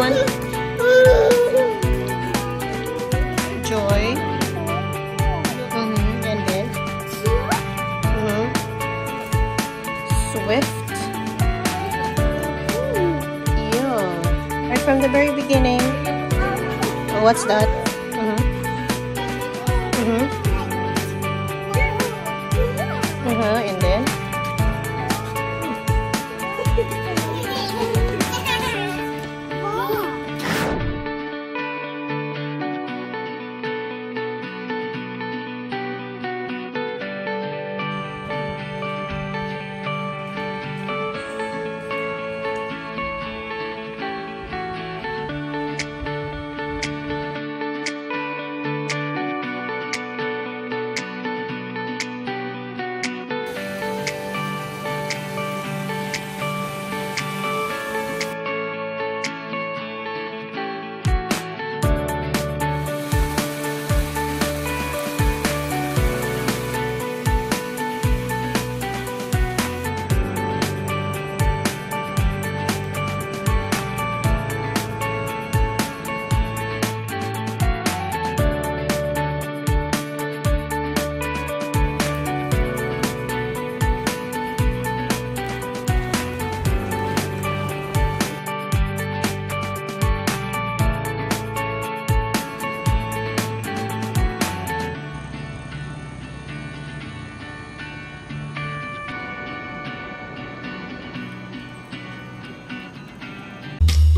one? Joy. Mm-hmm. And then? Mm-hmm. Swift. Yeah. Right from the very beginning. Oh, what's that? Mm-hmm. Mm-hmm.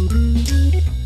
Uh-huh. Thank you.